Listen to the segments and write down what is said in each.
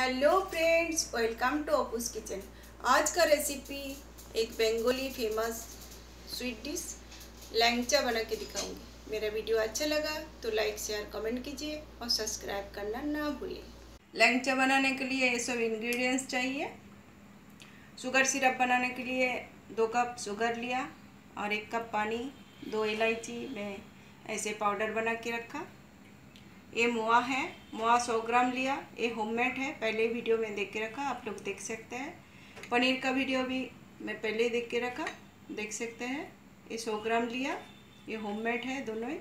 Hello friends, welcome to Apu's kitchen. आज का recipe एक Bengali famous sweet dish langcha बना के दिखाऊँगी। मेरा वीडियो अच्छा लगा तो लाइक शेयर कमेंट कीजिए और सब्सक्राइब करना ना भूलिए। लैंगचा बनाने के लिए ये सब इंग्रेडिएंट्स चाहिए। शुगर सिरप बनाने के लिए दो कप शुगर लिया और एक कप पानी, दो इलायची, में ऐसे पाउडर बना के रखा। ये मुआ है, मुआ सौ ग्राम लिया, ये होममेड है, पहले वीडियो में देख के रखा, आप लोग देख सकते हैं। पनीर का वीडियो भी मैं पहले देख के रखा, देख सकते हैं। ये सौ ग्राम लिया, ये होममेड है दोनों ही,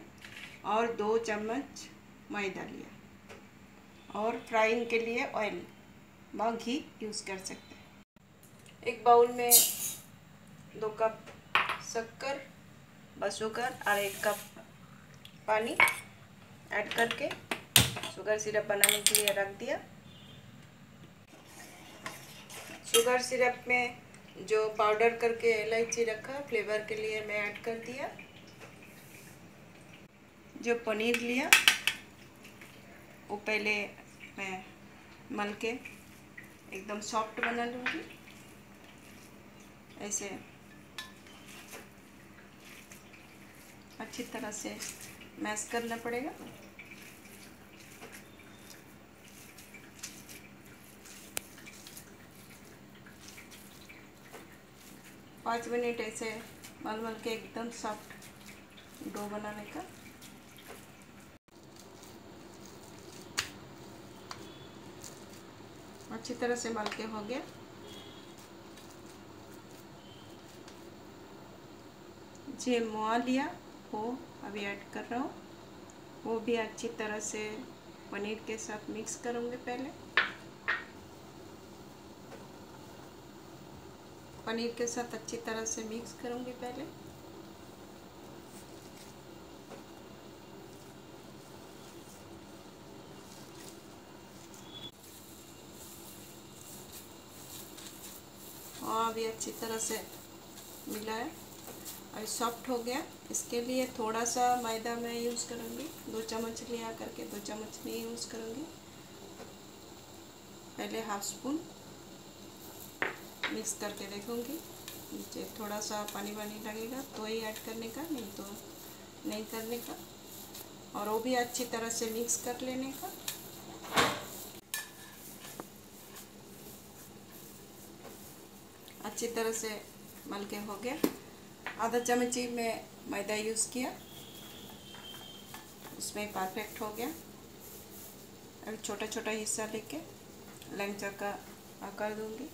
और दो चम्मच मैदा लिया। और फ्राइंग के लिए ऑयल व घी यूज़ कर सकते हैं। एक बाउल में दो कप शक्कर शुगर और एक कप पानी। ऐड करके शुगर सिरप बनाने के लिए रख दिया। शुगर सिरप में जो पाउडर करके इलायची रखा, फ्लेवर के लिए मैं ऐड कर दिया। जो पनीर लिया, वो पहले मैं मल के एकदम सॉफ्ट बना लूँगी। ऐसे अच्छी तरह से मैश करना पड़ेगा। पाँच मिनट ऐसे मल मल के एकदम सॉफ्ट डो बनाने का। अच्छी तरह से मल के हो गया। जे, मुआ लिया। वो अभी ऐड कर रहा हूँ। वो भी अच्छी तरह से पनीर के साथ मिक्स करूँगी पहले। पनीर के साथ अच्छी तरह से मिक्स करूँगी पहले। हाँ अभी अच्छी तरह से मिला है। अभी सॉफ्ट हो गया। इसके लिए थोड़ा सा मैदा मैं यूज़ करूँगी। दो चम्मच लिया करके दो चम्मच नहीं यूज़ करूँगी। पहले हाफ़ स्पून मिक्स करके देखूँगी। नीचे थोड़ा सा पानी पानी लगेगा तो ही ऐड करने का, नहीं तो नहीं करने का। और वो भी अच्छी तरह से मिक्स कर लेने का। अच्छी तरह से मल के हो गया। आधा चम्मच मैं मैदा यूज़ किया। उसमें परफेक्ट हो गया। अभी छोटा छोटा हिस्सा लेके लंचा का आकार दूँगी।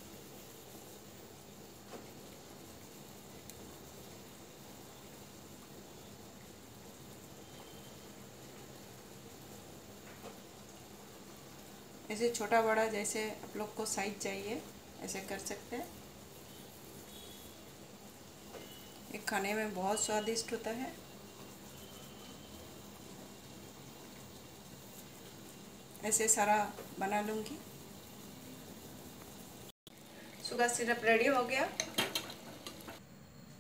ऐसे छोटा बड़ा जैसे आप लोग को साइज़ चाहिए, ऐसे कर सकते हैं। ये खाने में बहुत स्वादिष्ट होता है। ऐसे सारा बना लूँगी। शुगर सिरप रेडी हो गया।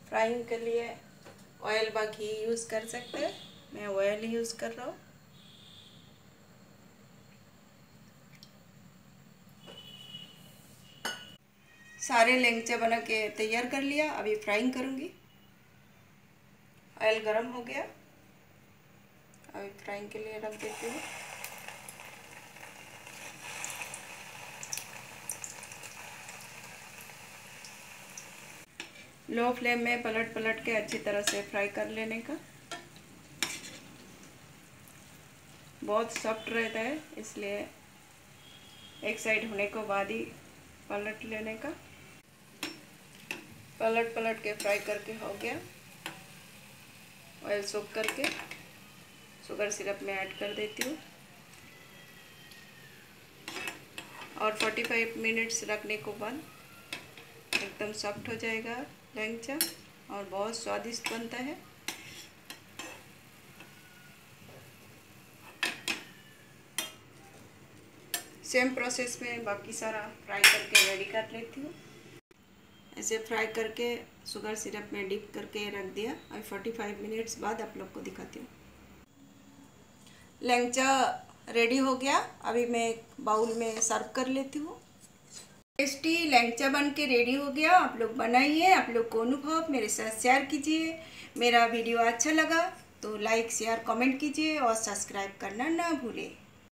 फ्राइंग के लिए ऑयल व घी यूज़ कर सकते हैं। मैं ऑयल यूज़ कर रहा हूँ। सारे लेंगचे बना के तैयार कर लिया। अभी फ्राइंग करूँगी। ऑयल गरम हो गया। अभी फ्राइंग के लिए रख देती हूँ। लो फ्लेम में पलट पलट के अच्छी तरह से फ्राई कर लेने का। बहुत सॉफ्ट रहता है, इसलिए एक साइड होने को बाद ही पलट लेने का। पलट पलट के फ्राई करके हो गया। ऑयल सोप करके शुगर सिरप में ऐड कर देती हूँ। और 45 मिनट्स रखने को बाद। एकदम सॉफ्ट हो जाएगा लैंगचा और बहुत स्वादिष्ट बनता है। सेम प्रोसेस में बाकी सारा फ्राई करके रेडी कर लेती हूँ। ऐसे फ्राई करके शुगर सिरप में डिप करके रख दिया और फोर्टी फाइव मिनट्स बाद आप लोग को दिखाती हूँ। लैंगचा रेडी हो गया। अभी मैं एक बाउल में सर्व कर लेती हूँ। टेस्टी लैंगचा बन के रेडी हो गया। आप लोग बनाइए। आप लोग को अनुभव, मेरे साथ शेयर कीजिए। मेरा वीडियो अच्छा लगा तो लाइक शेयर कमेंट कीजिए और सब्सक्राइब करना ना भूलें।